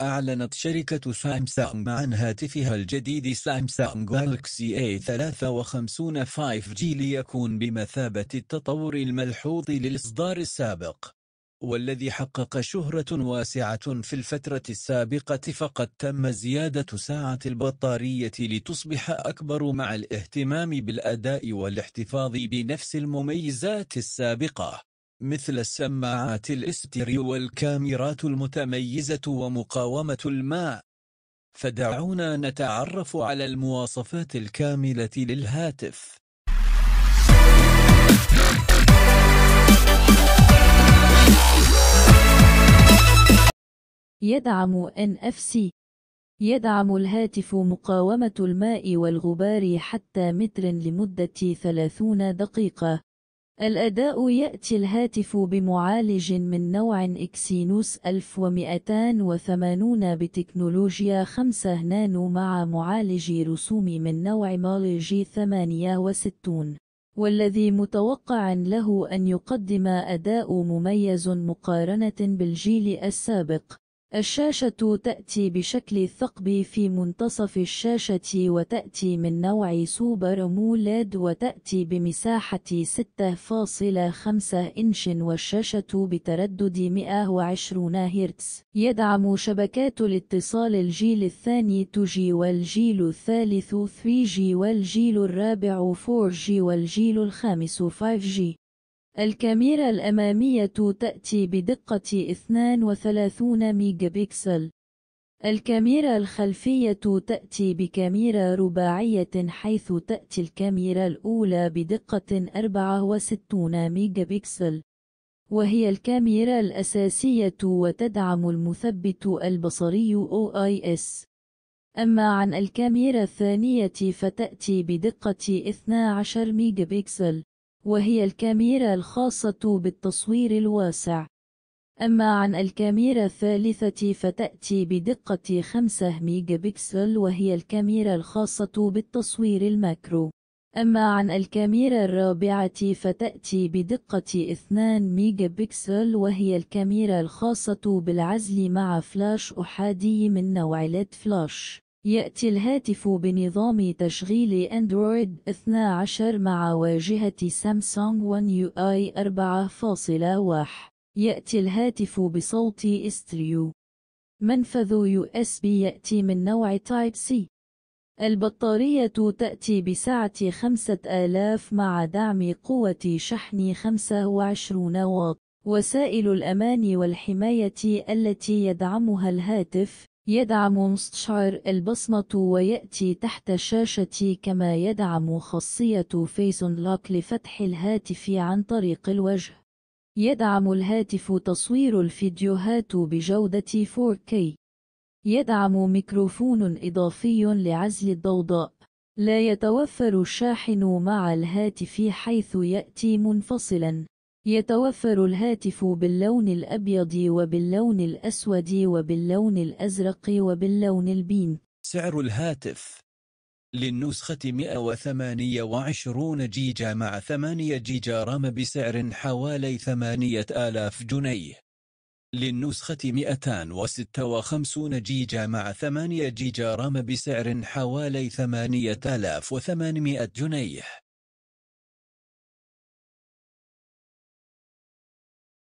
أعلنت شركة سامسونج عن هاتفها الجديد سامسونج جالاكسي A53 5G ليكون بمثابة التطور الملحوظ للإصدار السابق والذي حقق شهرة واسعة في الفترة السابقة فقد تم زيادة ساعة البطارية لتصبح أكبر مع الاهتمام بالأداء والاحتفاظ بنفس المميزات السابقة. مثل السماعات الاستيريو والكاميرات المتميزة ومقاومة الماء. فدعونا نتعرف على المواصفات الكاملة للهاتف. يدعم NFC يدعم الهاتف مقاومة الماء والغبار حتى متر لمدة 30 دقيقة. الأداء يأتي الهاتف بمعالج من نوع Exynos 1280 بتكنولوجيا 5 نانو مع معالج رسوم من نوع Mali-G68 والذي متوقع له أن يقدم أداء مميز مقارنة بالجيل السابق. الشاشة تأتي بشكل الثقب في منتصف الشاشة وتأتي من نوع Super AMOLED وتأتي بمساحة 6.5 إنش والشاشة بتردد 120 هرتز. يدعم شبكات الاتصال الجيل الثاني 2G والجيل الثالث 3G والجيل الرابع 4G والجيل الخامس 5G الكاميرا الأمامية تأتي بدقة 32 ميجا بكسل. الكاميرا الخلفية تأتي بكاميرا رباعية حيث تأتي الكاميرا الأولى بدقة 64 ميجا بكسل. وهي الكاميرا الأساسية وتدعم المثبت البصري OIS. أما عن الكاميرا الثانية فتأتي بدقة 12 ميجا بكسل. وهي الكاميرا الخاصة بالتصوير الواسع. أما عن الكاميرا الثالثة فتأتي بدقة 5 ميجا بكسل وهي الكاميرا الخاصة بالتصوير الماكرو. أما عن الكاميرا الرابعة فتأتي بدقة 2 ميجا بكسل وهي الكاميرا الخاصة بالعزل مع فلاش أحادي من نوع LED flash. يأتي الهاتف بنظام تشغيل أندرويد 12 مع واجهة سامسونج One UI 4.1 يأتي الهاتف بصوت إستريو. منفذ USB يأتي من نوع Type C. البطارية تأتي بسعة 5000 مع دعم قوة شحن 25 واط. وسائل الأمان والحماية التي يدعمها الهاتف يدعم مستشعر البصمة ويأتي تحت الشاشة كما يدعم خاصية face lock لفتح الهاتف عن طريق الوجه. يدعم الهاتف تصوير الفيديوهات بجودة 4K يدعم ميكروفون إضافي لعزل الضوضاء. لا يتوفر الشاحن مع الهاتف حيث يأتي منفصلا. يتوفر الهاتف باللون الأبيض وباللون الأسود وباللون الأزرق وباللون ال pink. سعر الهاتف. للنسخة 128 جيجا مع 8 جيجا RAM بسعر حوالي 8000 جنيه. للنسخة 256 جيجا مع 8 جيجا رام بسعر حوالي 8800 جنيه.